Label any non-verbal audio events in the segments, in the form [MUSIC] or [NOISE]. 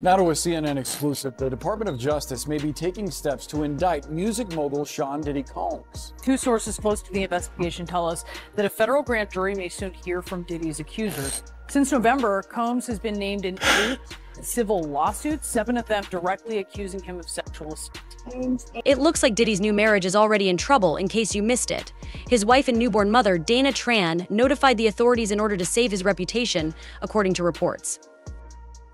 Now to a CNN exclusive. The Department of Justice may be taking steps to indict music mogul Sean Diddy Combs. Two sources close to the investigation tell us that a federal grand jury may soon hear from Diddy's accusers. Since November, Combs has been named in eight civil lawsuits, seven of them directly accusing him of sexual assault. It looks like Diddy's new marriage is already in trouble, in case you missed it. His wife and newborn mother, Dana Tran, notified the authorities in order to save his reputation, according to reports.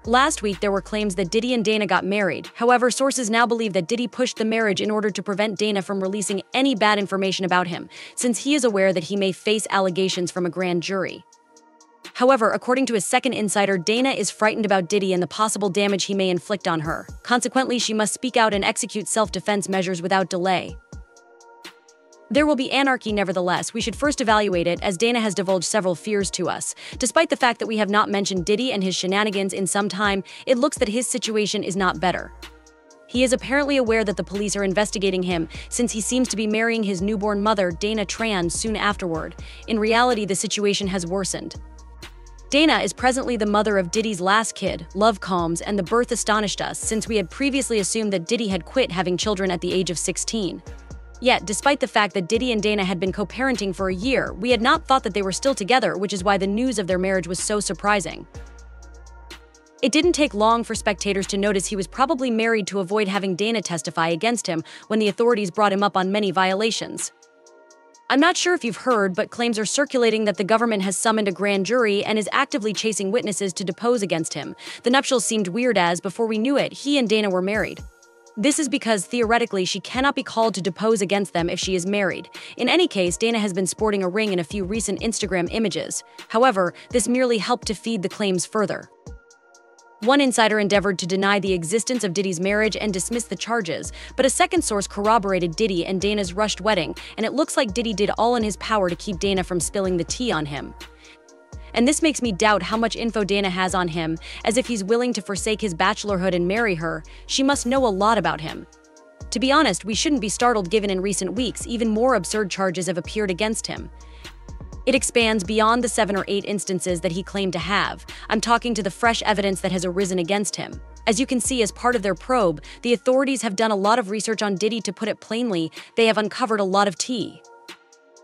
Last week, there were claims that Diddy and Dana got married. However, sources now believe that Diddy pushed the marriage in order to prevent Dana from releasing any bad information about him, since he is aware that he may face allegations from a grand jury. However, according to a second insider, Dana is frightened about Diddy and the possible damage he may inflict on her. Consequently, she must speak out and execute self defense measures without delay. There will be anarchy nevertheless. We should first evaluate it, as Dana has divulged several fears to us. Despite the fact that we have not mentioned Diddy and his shenanigans in some time, it looks that his situation is not better. He is apparently aware that the police are investigating him, since he seems to be marrying his newborn mother, Dana Tran, soon afterward. In reality, the situation has worsened. Dana is presently the mother of Diddy's last kid, Love Combs, and the birth astonished us since we had previously assumed that Diddy had quit having children at the age of 16. Yet, despite the fact that Diddy and Dana had been co parenting for a year, we had not thought that they were still together, which is why the news of their marriage was so surprising. It didn't take long for spectators to notice he was probably married to avoid having Dana testify against him when the authorities brought him up on many violations. I'm not sure if you've heard, but claims are circulating that the government has summoned a grand jury and is actively chasing witnesses to depose against him. The nuptials seemed weird as, before we knew it, he and Dana were married. This is because, theoretically, she cannot be called to depose against them if she is married. In any case, Dana has been sporting a ring in a few recent Instagram images. However, this merely helped to feed the claims further. One insider endeavored to deny the existence of Diddy's marriage and dismiss the charges, but a second source corroborated Diddy and Dana's rushed wedding, and it looks like Diddy did all in his power to keep Dana from spilling the tea on him and this makes me doubt how much info Dana has on him, as if he's willing to forsake his bachelorhood and marry her, she must know a lot about him. To be honest, we shouldn't be startled given in recent weeks even more absurd charges have appeared against him. It expands beyond the seven or eight instances that he claimed to have. I'm talking to the fresh evidence that has arisen against him. As you can see, as part of their probe, the authorities have done a lot of research on Diddy to put it plainly, they have uncovered a lot of tea.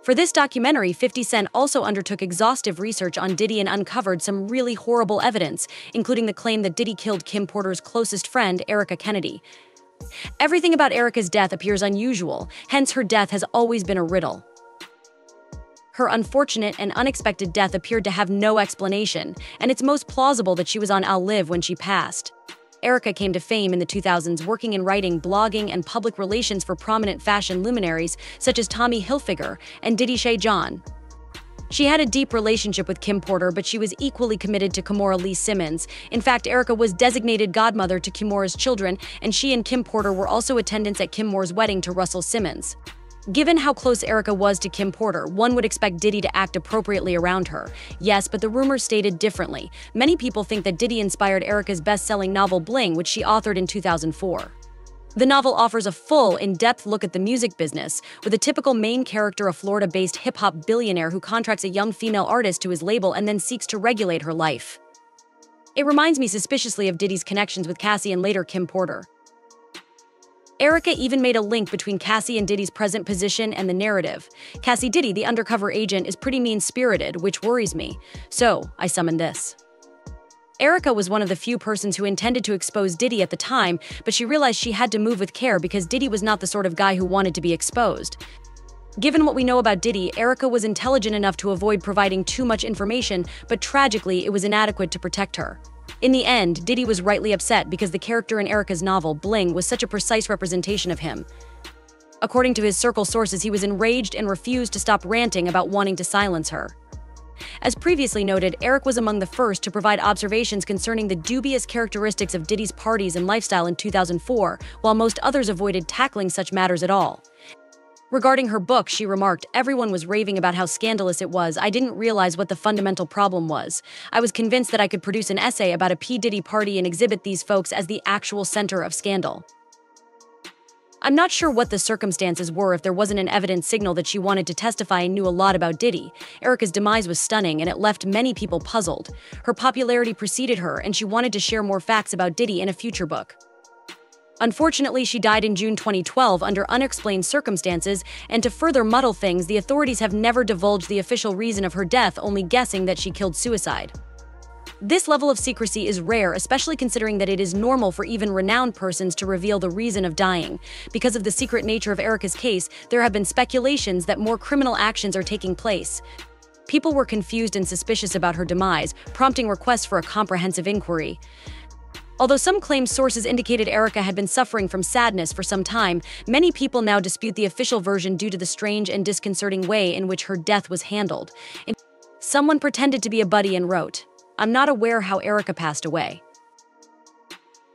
For this documentary, 50 Cent also undertook exhaustive research on Diddy and uncovered some really horrible evidence, including the claim that Diddy killed Kim Porter's closest friend, Erica Kennedy. Everything about Erica's death appears unusual, hence, her death has always been a riddle. Her unfortunate and unexpected death appeared to have no explanation, and it's most plausible that she was on Al-Liv when she passed. Erica came to fame in the 2000s working in writing, blogging, and public relations for prominent fashion luminaries such as Tommy Hilfiger and Diddy Sean John. She had a deep relationship with Kim Porter, but she was equally committed to Kimora Lee Simmons. In fact, Erica was designated godmother to Kimora's children, and she and Kim Porter were also attendants at Kimora's wedding to Russell Simmons. Given how close Erica was to Kim Porter, one would expect Diddy to act appropriately around her. Yes, but the rumors stated differently. Many people think that Diddy inspired Erica's best selling novel Bling, which she authored in 2004. The novel offers a full, in depth look at the music business, with a typical main character a Florida based hip hop billionaire who contracts a young female artist to his label and then seeks to regulate her life. It reminds me suspiciously of Diddy's connections with Cassie and later Kim Porter. Erica even made a link between Cassie and Diddy's present position and the narrative. Cassie Diddy, the undercover agent, is pretty mean spirited, which worries me. So, I summoned this. Erica was one of the few persons who intended to expose Diddy at the time, but she realized she had to move with care because Diddy was not the sort of guy who wanted to be exposed. Given what we know about Diddy, Erica was intelligent enough to avoid providing too much information, but tragically, it was inadequate to protect her. In the end, Diddy was rightly upset because the character in Erica's novel, Bling, was such a precise representation of him. According to his circle sources, he was enraged and refused to stop ranting about wanting to silence her. As previously noted, Eric was among the first to provide observations concerning the dubious characteristics of Diddy's parties and lifestyle in 2004, while most others avoided tackling such matters at all. Regarding her book, she remarked, Everyone was raving about how scandalous it was. I didn't realize what the fundamental problem was. I was convinced that I could produce an essay about a P. Diddy party and exhibit these folks as the actual center of scandal. I'm not sure what the circumstances were if there wasn't an evident signal that she wanted to testify and knew a lot about Diddy. Erica's demise was stunning and it left many people puzzled. Her popularity preceded her and she wanted to share more facts about Diddy in a future book. Unfortunately, she died in June 2012 under unexplained circumstances, and to further muddle things, the authorities have never divulged the official reason of her death, only guessing that she killed suicide. This level of secrecy is rare, especially considering that it is normal for even renowned persons to reveal the reason of dying. Because of the secret nature of Erica's case, there have been speculations that more criminal actions are taking place. People were confused and suspicious about her demise, prompting requests for a comprehensive inquiry. Although some claim sources indicated Erica had been suffering from sadness for some time, many people now dispute the official version due to the strange and disconcerting way in which her death was handled. Someone pretended to be a buddy and wrote, I'm not aware how Erica passed away.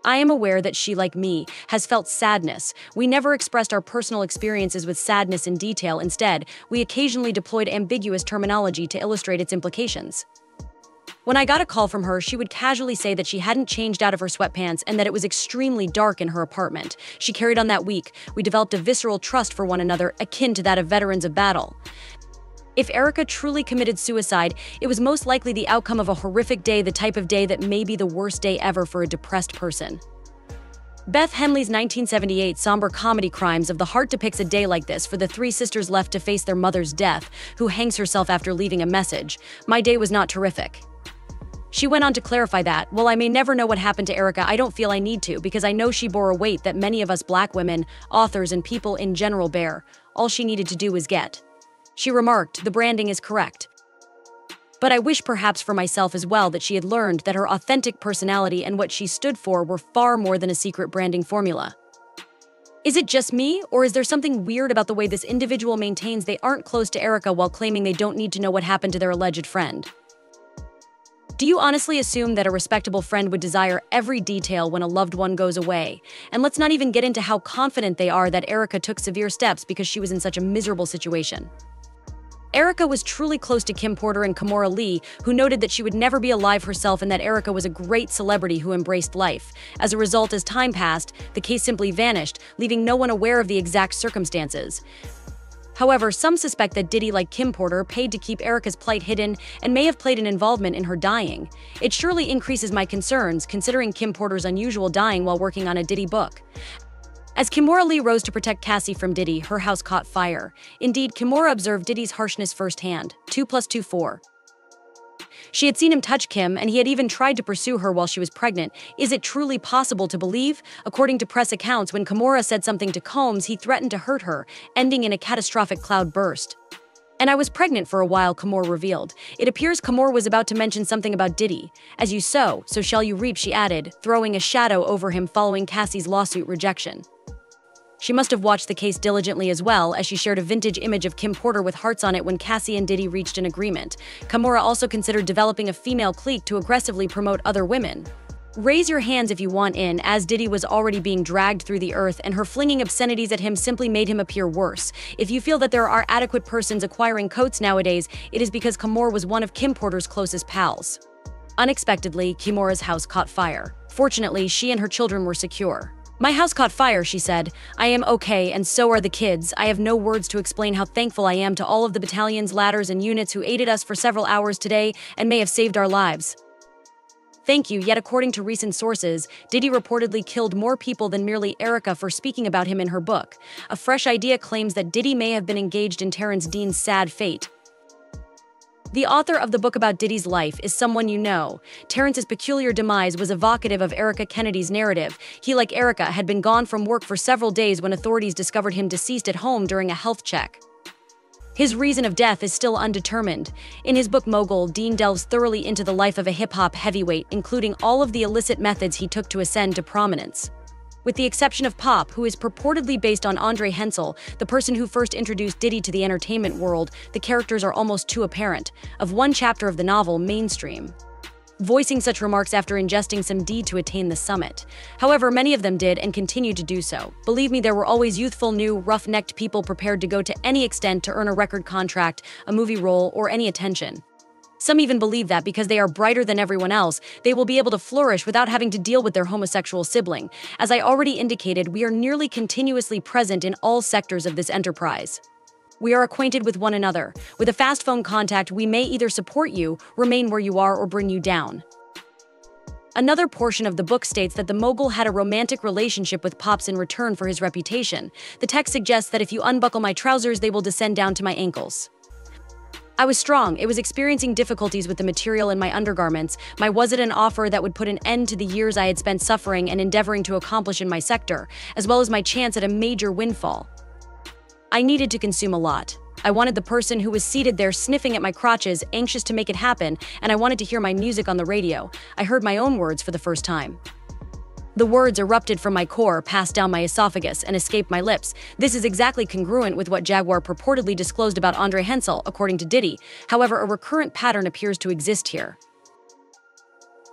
I am aware that she, like me, has felt sadness. We never expressed our personal experiences with sadness in detail. Instead, we occasionally deployed ambiguous terminology to illustrate its implications. When I got a call from her, she would casually say that she hadn't changed out of her sweatpants and that it was extremely dark in her apartment. She carried on that week. We developed a visceral trust for one another, akin to that of veterans of battle. If Erica truly committed suicide, it was most likely the outcome of a horrific day, the type of day that may be the worst day ever for a depressed person. Beth Henley's 1978 somber comedy Crimes of the Heart depicts a day like this for the three sisters left to face their mother's death, who hangs herself after leaving a message. My day was not terrific. She went on to clarify that, while I may never know what happened to Erica, I don't feel I need to because I know she bore a weight that many of us black women, authors, and people in general bear. All she needed to do was get. She remarked, the branding is correct. But I wish perhaps for myself as well that she had learned that her authentic personality and what she stood for were far more than a secret branding formula. Is it just me, or is there something weird about the way this individual maintains they aren't close to Erica while claiming they don't need to know what happened to their alleged friend? Do you honestly assume that a respectable friend would desire every detail when a loved one goes away? And let's not even get into how confident they are that Erica took severe steps because she was in such a miserable situation. Erica was truly close to Kim Porter and Kimora Lee, who noted that she would never be alive herself and that Erica was a great celebrity who embraced life. As a result, as time passed, the case simply vanished, leaving no one aware of the exact circumstances. However, some suspect that Diddy, like Kim Porter, paid to keep Erica's plight hidden and may have played an involvement in her dying. It surely increases my concerns, considering Kim Porter's unusual dying while working on a Diddy book. As Kimora Lee rose to protect Cassie from Diddy, her house caught fire. Indeed, Kimora observed Diddy's harshness firsthand 2 plus 2 4. She had seen him touch Kim, and he had even tried to pursue her while she was pregnant. Is it truly possible to believe? According to press accounts, when Kimora said something to Combs, he threatened to hurt her, ending in a catastrophic cloud burst. And I was pregnant for a while, Kimora revealed. It appears Kimora was about to mention something about Diddy. As you sow, so shall you reap, she added, throwing a shadow over him following Cassie's lawsuit rejection. She must have watched the case diligently as well, as she shared a vintage image of Kim Porter with hearts on it when Cassie and Diddy reached an agreement. Kimora also considered developing a female clique to aggressively promote other women. Raise your hands if you want in, as Diddy was already being dragged through the earth, and her flinging obscenities at him simply made him appear worse. If you feel that there are adequate persons acquiring coats nowadays, it is because Kimora was one of Kim Porter's closest pals. Unexpectedly, Kimora's house caught fire. Fortunately, she and her children were secure. My house caught fire, she said. I am okay, and so are the kids. I have no words to explain how thankful I am to all of the battalions, ladders, and units who aided us for several hours today and may have saved our lives. Thank you, yet according to recent sources, Diddy reportedly killed more people than merely Erica for speaking about him in her book. A fresh idea claims that Diddy may have been engaged in Terrence Dean's sad fate. The author of the book about Diddy's life is someone you know. Terrence's peculiar demise was evocative of Erica Kennedy's narrative. He, like Erica, had been gone from work for several days when authorities discovered him deceased at home during a health check. His reason of death is still undetermined. In his book Mogul, Dean delves thoroughly into the life of a hip hop heavyweight, including all of the illicit methods he took to ascend to prominence. With the exception of Pop, who is purportedly based on Andre Hensel, the person who first introduced Diddy to the entertainment world, the characters are almost too apparent, of one chapter of the novel, Mainstream. Voicing such remarks after ingesting some D to attain the summit. However, many of them did and continue to do so. Believe me, there were always youthful, new, rough necked people prepared to go to any extent to earn a record contract, a movie role, or any attention. Some even believe that because they are brighter than everyone else, they will be able to flourish without having to deal with their homosexual sibling. As I already indicated, we are nearly continuously present in all sectors of this enterprise. We are acquainted with one another. With a fast phone contact, we may either support you, remain where you are, or bring you down. Another portion of the book states that the mogul had a romantic relationship with Pops in return for his reputation. The text suggests that if you unbuckle my trousers, they will descend down to my ankles. I was strong. It was experiencing difficulties with the material in my undergarments. My was it an offer that would put an end to the years I had spent suffering and endeavoring to accomplish in my sector, as well as my chance at a major windfall. I needed to consume a lot. I wanted the person who was seated there sniffing at my crotches, anxious to make it happen, and I wanted to hear my music on the radio. I heard my own words for the first time. The words erupted from my core, passed down my esophagus, and escaped my lips. This is exactly congruent with what Jaguar purportedly disclosed about Andre Hensel, according to Diddy. However, a recurrent pattern appears to exist here.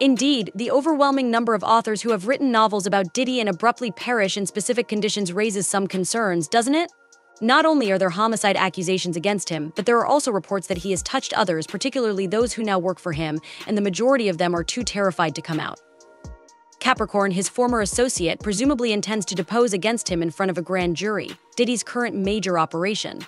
Indeed, the overwhelming number of authors who have written novels about Diddy and abruptly perish in specific conditions raises some concerns, doesn't it? Not only are there homicide accusations against him, but there are also reports that he has touched others, particularly those who now work for him, and the majority of them are too terrified to come out. Capricorn, his former associate, presumably intends to depose against him in front of a grand jury, Diddy's current major operation.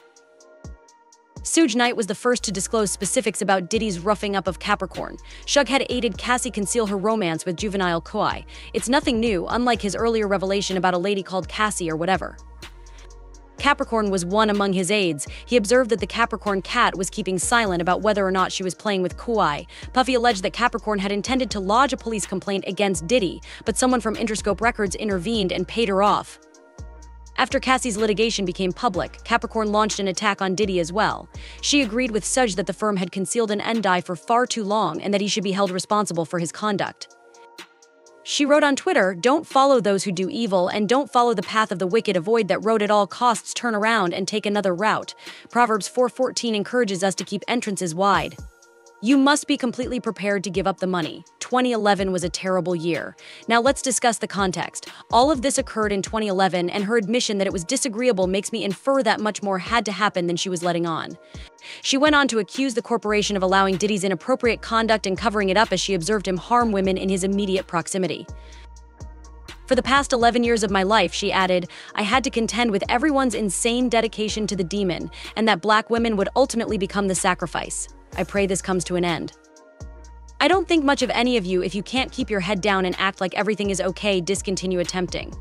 Suge Knight was the first to disclose specifics about Diddy's roughing up of Capricorn. Suge had aided Cassie conceal her romance with juvenile Koi. It's nothing new, unlike his earlier revelation about a lady called Cassie or whatever. Capricorn was one among his aides. He observed that the Capricorn cat was keeping silent about whether or not she was playing with Kuai. Puffy alleged that Capricorn had intended to lodge a police complaint against Diddy, but someone from Interscope Records intervened and paid her off. After Cassie's litigation became public, Capricorn launched an attack on Diddy as well. She agreed with Suge that the firm had concealed an NDA for far too long and that he should be held responsible for his conduct. She wrote on Twitter, Don't follow those who do evil, and don't follow the path of the wicked. Avoid that road at all costs, turn around and take another route. Proverbs 4.14 encourages us to keep entrances wide. You must be completely prepared to give up the money. 2011 was a terrible year. Now let's discuss the context. All of this occurred in 2011, and her admission that it was disagreeable makes me infer that much more had to happen than she was letting on. She went on to accuse the corporation of allowing Diddy's inappropriate conduct and covering it up as she observed him harm women in his immediate proximity. For the past 11 years of my life, she added, I had to contend with everyone's insane dedication to the demon, and that black women would ultimately become the sacrifice. I pray this comes to an end. I don't think much of any of you if you can't keep your head down and act like everything is okay, discontinue attempting.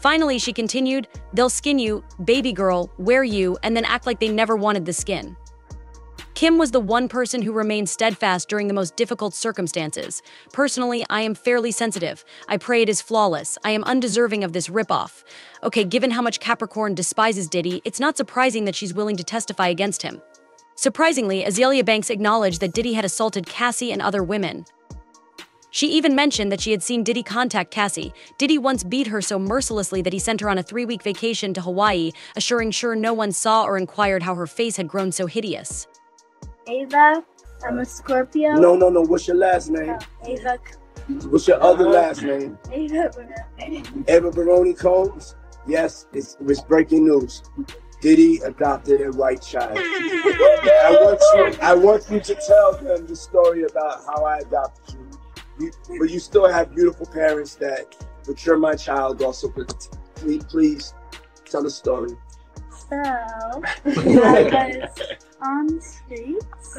Finally, she continued, they'll skin you, baby girl, wear you, and then act like they never wanted the skin. Kim was the one person who remained steadfast during the most difficult circumstances. Personally, I am fairly sensitive. I pray it is flawless. I am undeserving of this ripoff. Okay, given how much Capricorn despises Diddy, it's not surprising that she's willing to testify against him. Surprisingly, Azealia Banks acknowledged that Diddy had assaulted Cassie and other women. She even mentioned that she had seen Diddy contact Cassie. Diddy once beat her so mercilessly that he sent her on a three week vacation to Hawaii, assuring sure no one saw or inquired how her face had grown so hideous. Ava, I'm a Scorpio. No, no, no. What's your last name? Oh, Ava. What's your other last name? Ava. Eva Baroni Combs? Yes, it's, it's breaking news. Diddy adopted a white child. I want you, I want you to tell them the story about how I adopted you. You but you still have beautiful parents that, but you're my child also. Please, please tell the story. So, [LAUGHS] I was on the streets,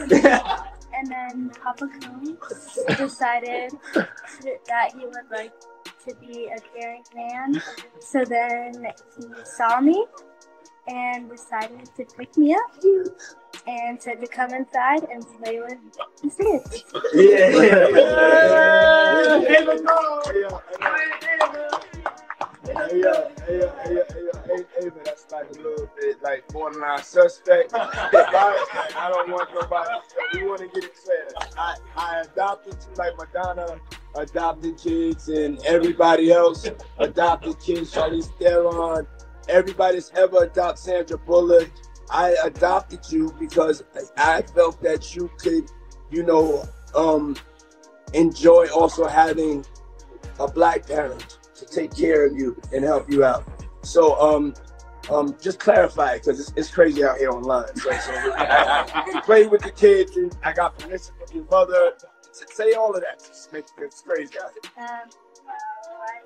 and then Papa Combs decided that he would like to be a caring man. So then he saw me and decided to pick me up and said to come inside and play with the kids. Yeah. that's like a little bit like borderline suspect. I don't want nobody. We want to get it clear. I, I adopted you like Madonna adopted kids and everybody else adopted kids. Charlize Theron, everybody that's ever adopted Sandra Bullock. I adopted you because I felt that you could, you know, um, enjoy also having a black parent to take care of you and help you out. So um, Um, just clarify because it's, it's crazy out here online. So, so [LAUGHS] play with the kids, and I got permission from your mother. Say all of that. Just make it's crazy out here. Um,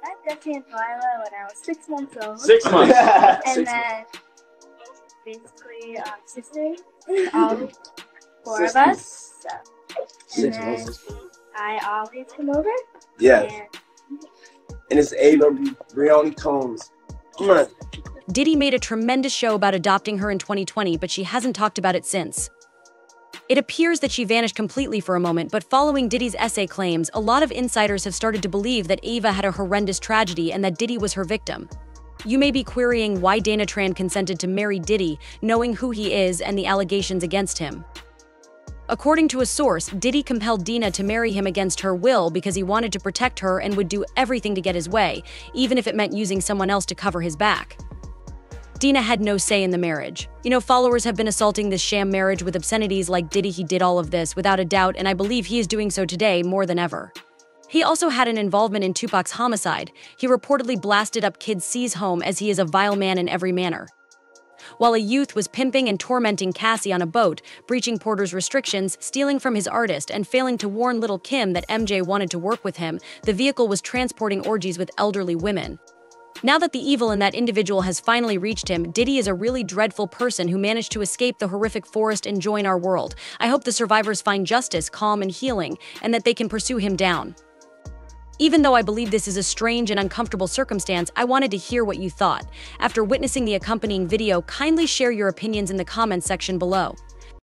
I met Jessie and D'Lila when I was six months old. Six months. [LAUGHS] and Six then basically um, sisters, [LAUGHS] all four of us. So, and Six then months. I always come over. Yeah, And and it's Ava Brioni Combs. Come on. Diddy made a tremendous show about adopting her in 2020, but she hasn't talked about it since. It appears that she vanished completely for a moment, but following Diddy's essay claims, a lot of insiders have started to believe that Ava had a horrendous tragedy and that Diddy was her victim. You may be querying why Dana Tran consented to marry Diddy, knowing who he is and the allegations against him. According to a source, Diddy compelled Dina to marry him against her will because he wanted to protect her and would do everything to get his way, even if it meant using someone else to cover his back. Dina had no say in the marriage. You know, followers have been assaulting this sham marriage with obscenities like Diddy he did all of this, without a doubt, and I believe he is doing so today more than ever. He also had an involvement in Tupac's homicide. He reportedly blasted up Kid C's home as he is a vile man in every manner. While a youth was pimping and tormenting Cassie on a boat, breaching Porter's restrictions, stealing from his artist, and failing to warn little Kim that MJ wanted to work with him, the vehicle was transporting orgies with elderly women. Now that the evil in that individual has finally reached him, Diddy is a really dreadful person who managed to escape the horrific forest and join our world. I hope the survivors find justice, calm, and healing, and that they can pursue him down. Even though I believe this is a strange and uncomfortable circumstance, I wanted to hear what you thought. After witnessing the accompanying video, kindly share your opinions in the comments section below.